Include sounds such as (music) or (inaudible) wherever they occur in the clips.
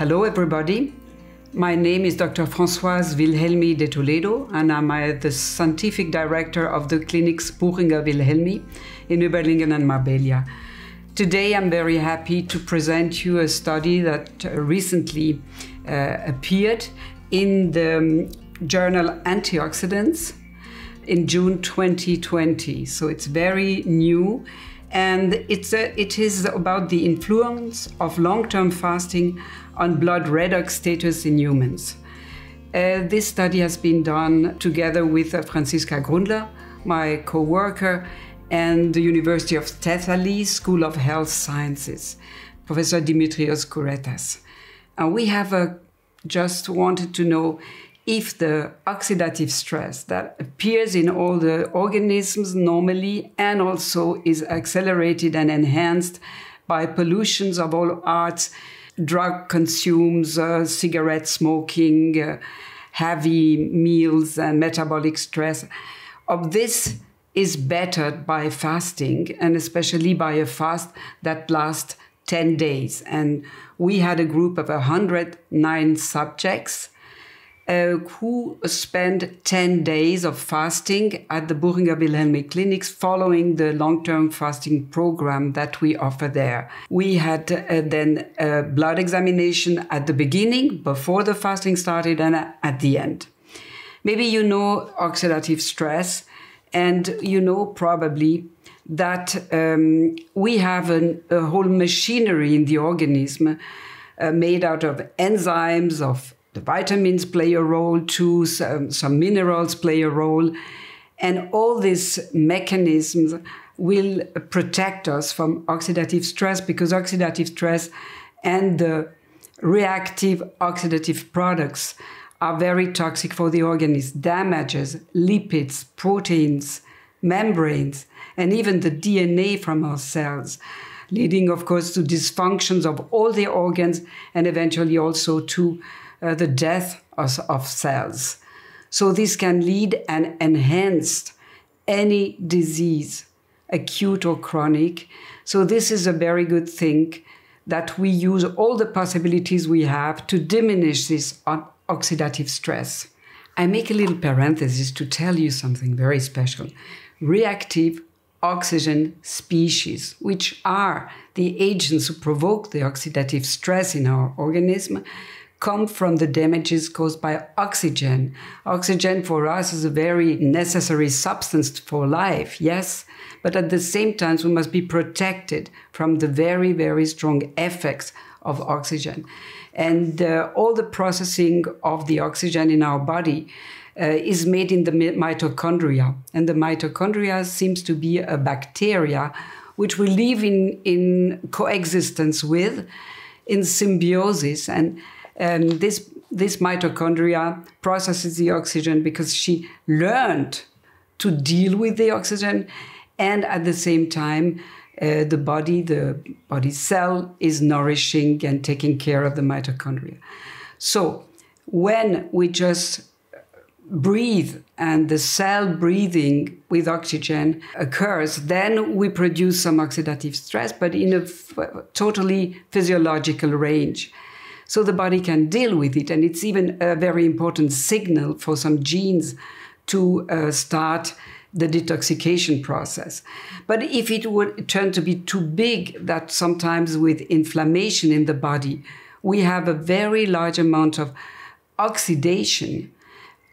Hello, everybody. My name is Dr. Françoise Wilhelmi de Toledo, and I'm uh, the scientific director of the clinics Buchinger Wilhelmi in Überlingen and Marbella. Today, I'm very happy to present you a study that uh, recently uh, appeared in the um, journal Antioxidants in June 2020. So it's very new and it's a, it is about the influence of long-term fasting on blood redox status in humans. Uh, this study has been done together with uh, Franziska Grundler, my co-worker, and the University of Thessaly School of Health Sciences, Professor Dimitrios Kouretas. And we have uh, just wanted to know if the oxidative stress that appears in all the organisms normally and also is accelerated and enhanced by pollutions of all arts, drug consumes, uh, cigarette smoking, uh, heavy meals, and metabolic stress. Of this is bettered by fasting, and especially by a fast that lasts 10 days. And we had a group of 109 subjects uh, who spent 10 days of fasting at the Buchinger Wilhelmi clinics following the long term fasting program that we offer there. We had uh, then a blood examination at the beginning, before the fasting started, and at the end. Maybe you know oxidative stress, and you know probably that um, we have an, a whole machinery in the organism uh, made out of enzymes, of the vitamins play a role too, some, some minerals play a role. And all these mechanisms will protect us from oxidative stress because oxidative stress and the reactive oxidative products are very toxic for the organism, damages lipids, proteins, membranes, and even the DNA from our cells, leading, of course, to dysfunctions of all the organs and eventually also to uh, the death of, of cells. So this can lead and enhance any disease, acute or chronic. So this is a very good thing that we use all the possibilities we have to diminish this oxidative stress. I make a little parenthesis to tell you something very special. Reactive oxygen species, which are the agents who provoke the oxidative stress in our organism, come from the damages caused by oxygen. Oxygen for us is a very necessary substance for life, yes, but at the same time, we must be protected from the very, very strong effects of oxygen. And uh, all the processing of the oxygen in our body uh, is made in the mitochondria. And the mitochondria seems to be a bacteria which we live in, in coexistence with, in symbiosis. And um, this this mitochondria processes the oxygen because she learned to deal with the oxygen, and at the same time, uh, the body, the body cell, is nourishing and taking care of the mitochondria. So when we just breathe and the cell breathing with oxygen occurs, then we produce some oxidative stress, but in a totally physiological range so the body can deal with it. And it's even a very important signal for some genes to uh, start the detoxification process. But if it would turn to be too big, that sometimes with inflammation in the body, we have a very large amount of oxidation.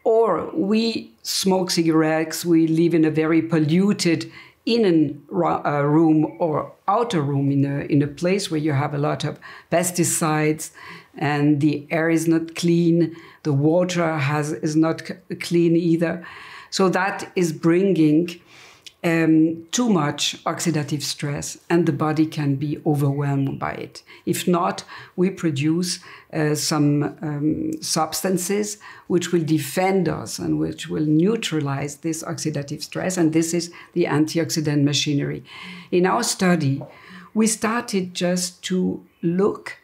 Or we smoke cigarettes, we live in a very polluted in a room or outer room in a, in a place where you have a lot of pesticides and the air is not clean, the water has, is not clean either. So that is bringing um, too much oxidative stress, and the body can be overwhelmed by it. If not, we produce uh, some um, substances which will defend us and which will neutralize this oxidative stress, and this is the antioxidant machinery. In our study, we started just to look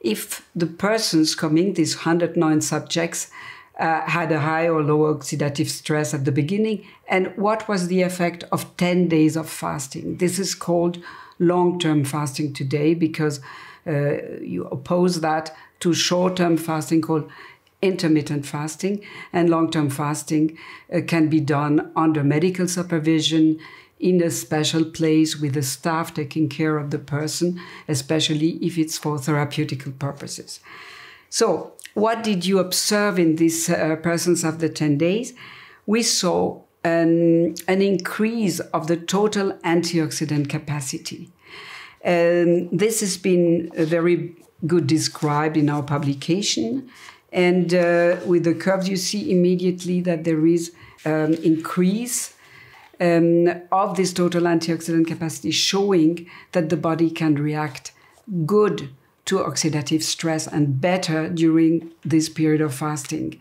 if the persons coming, these 109 subjects, uh, had a high or low oxidative stress at the beginning, and what was the effect of 10 days of fasting. This is called long term fasting today because uh, you oppose that to short-term fasting called intermittent fasting and long-term fasting uh, can be done under medical supervision in a special place with a staff taking care of the person especially if it's for therapeutical purposes. So what did you observe in these uh, persons after 10 days? We saw an, an increase of the total antioxidant capacity. And this has been very good described in our publication. And uh, with the curves, you see immediately that there is um, increase um, of this total antioxidant capacity, showing that the body can react good to oxidative stress and better during this period of fasting.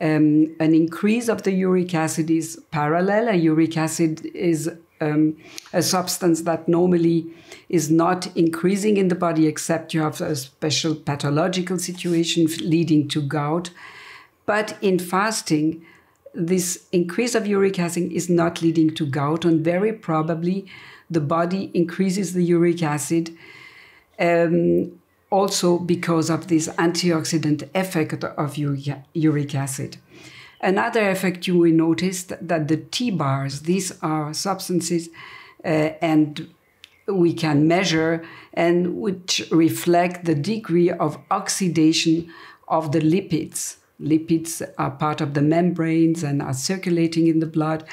Um, an increase of the uric acid is parallel. A uric acid is um, a substance that normally is not increasing in the body except you have a special pathological situation leading to gout. But in fasting, this increase of uric acid is not leading to gout, and very probably the body increases the uric acid um, also because of this antioxidant effect of uric acid. Another effect you will notice that the TBARS, these are substances uh, and we can measure and which reflect the degree of oxidation of the lipids. Lipids are part of the membranes and are circulating in the blood.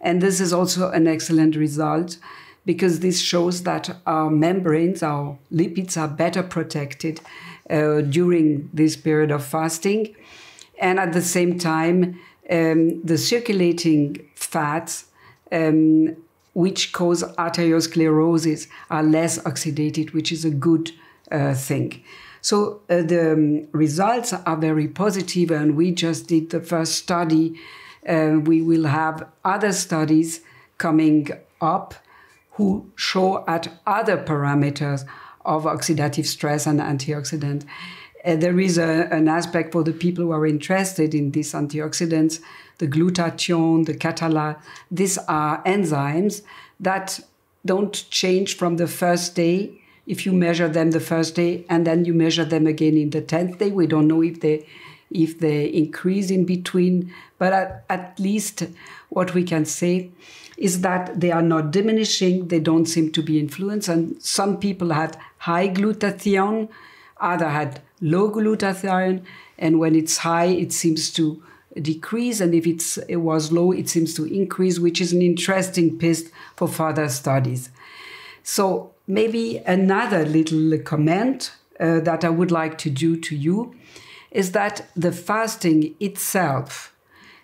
And this is also an excellent result because this shows that our membranes, our lipids, are better protected uh, during this period of fasting and at the same time, um, the circulating fats, um, which cause arteriosclerosis, are less oxidated, which is a good uh, thing. So uh, the um, results are very positive, and we just did the first study. Uh, we will have other studies coming up who show at other parameters of oxidative stress and antioxidant. Uh, there is a, an aspect for the people who are interested in these antioxidants, the glutathione, the catalase. These are enzymes that don't change from the first day. If you measure them the first day and then you measure them again in the tenth day, we don't know if they if they increase in between. But at, at least what we can say is that they are not diminishing. They don't seem to be influenced. And some people had high glutathione, other had low glutathione, and when it's high, it seems to decrease, and if it's, it was low, it seems to increase, which is an interesting piece for further studies. So maybe another little comment uh, that I would like to do to you is that the fasting itself,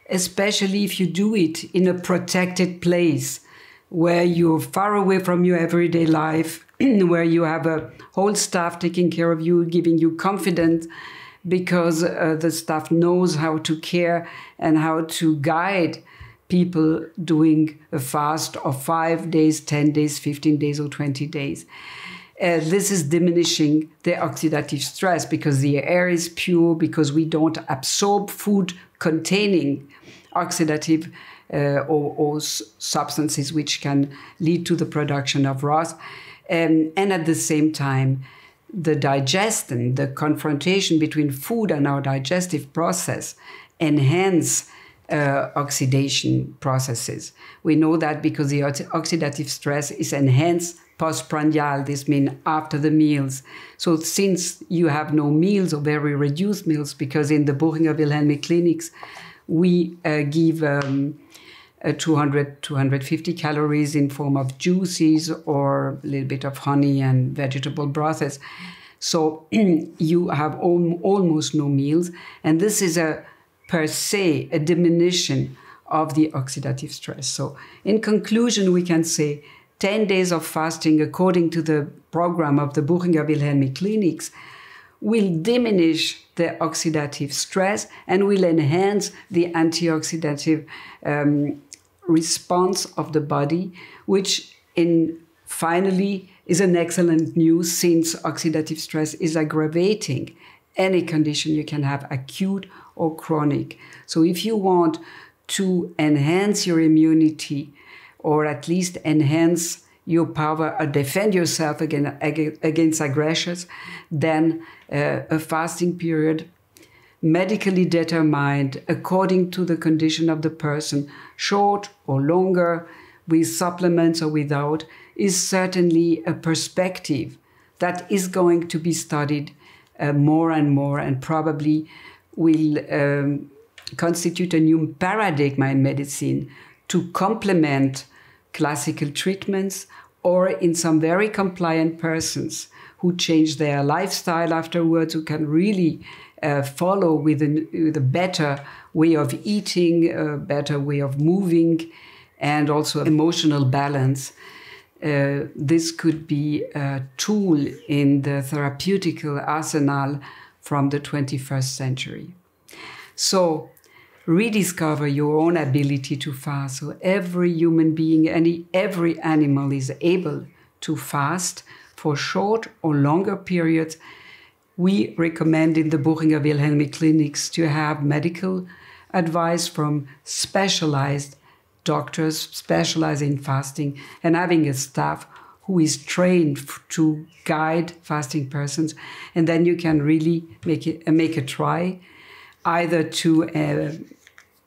especially if you do it in a protected place where you're far away from your everyday life, (clears throat) where you have a whole staff taking care of you, giving you confidence because uh, the staff knows how to care and how to guide people doing a fast of five days, 10 days, 15 days, or 20 days. Uh, this is diminishing the oxidative stress because the air is pure, because we don't absorb food containing oxidative uh, or, or, substances which can lead to the production of ROS. Um, and at the same time, the digestion, the confrontation between food and our digestive process enhance uh, oxidation processes. We know that because the oxidative stress is enhanced postprandial, this means after the meals. So since you have no meals or very reduced meals, because in the Buchinger Wilhelmi clinics, we uh, give um, uh, 200 250 calories in form of juices or a little bit of honey and vegetable broths so (clears throat) you have al- almost no meals and this is a per se a diminution of the oxidative stress. So in conclusion we can say 10 days of fasting according to the program of the buchinger wilhelmi clinics will diminish the oxidative stress and will enhance the antioxidative um, response of the body, which in finally is an excellent news since oxidative stress is aggravating any condition you can have acute or chronic. So if you want to enhance your immunity or at least enhance your power or defend yourself against, against aggressions, then uh, a fasting period medically determined according to the condition of the person, short or longer, with supplements or without, is certainly a perspective that is going to be studied uh, more and more and probably will um, constitute a new paradigm in medicine to complement classical treatments or in some very compliant persons who change their lifestyle afterwards, who can really uh, follow with, an, with, a better way of eating, a better way of moving, and also emotional balance. Uh, this could be a tool in the therapeutical arsenal from the 21st century. So, rediscover your own ability to fast. So, every human being, any, every animal is able to fast for short or longer periods. We recommend in the Buchinger Wilhelmi clinics to have medical advice from specialized doctors specializing in fasting and having a staff who is trained to guide fasting persons and then you can really make it uh, make a try either to uh,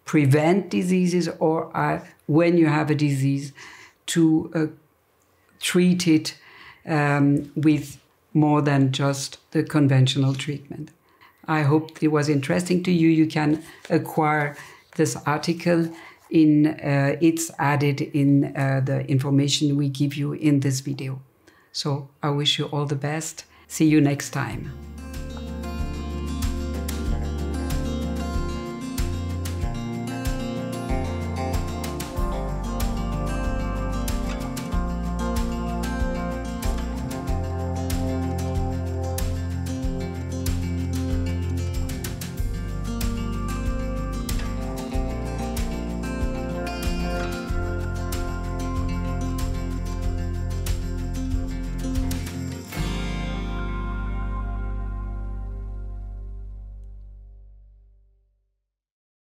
prevent diseases or uh, when you have a disease to uh, treat it um, with more than just the conventional treatment. I hope it was interesting to you. You can acquire this article in uh, it's added in uh, the information we give you in this video. So I wish you all the best. See you next time.